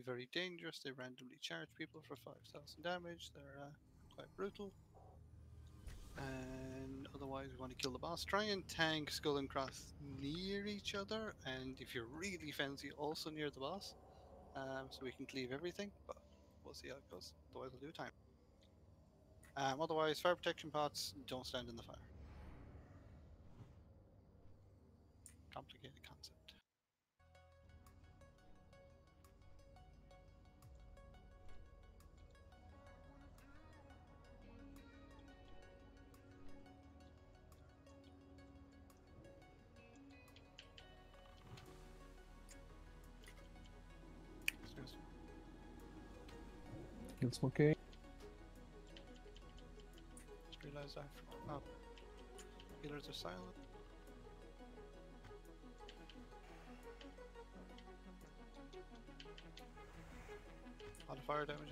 very dangerous. They randomly charge people for 5,000 damage. They're uh, quite brutal. And otherwise, we want to kill the boss. Try and tank Skull and Cross near each other, and if you're really fancy, also near the boss, um, so we can cleave everything. But we'll see how it goes. Otherwise, we'll do time. Um, otherwise, fire protection pots don't stand in the fire. Complicated concept. It's okay. Just realized I forgot. Oh. Healers are silent. A lot of fire damage.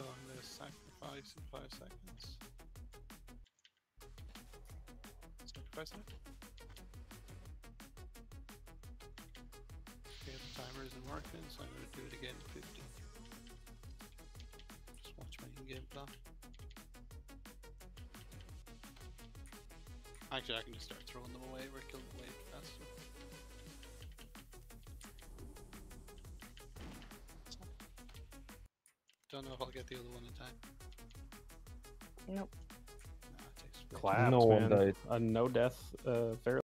Go on this sacrifice in five seconds. Sacrifice it. Okay, the timer isn't working, so I'm gonna do it again at 50. Just watch my in-game clock. Actually, I can just start throwing them away. We're killing Don't know if I'll get the other one in time. Nope. Nah, it takes Claps, No one man. died. A no death uh, fair